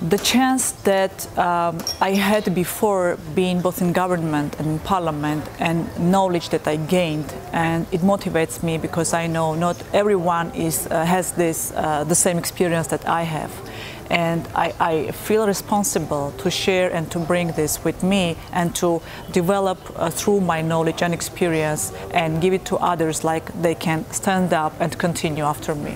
the chance that um, I had before being both in government and in parliament and knowledge that I gained and it motivates me because I know not everyone is, uh, has this, uh, the same experience that I have and I, I, feel responsible to share and to bring this with me and to develop uh, through my knowledge and experience and give it to others like they can stand up and continue after me.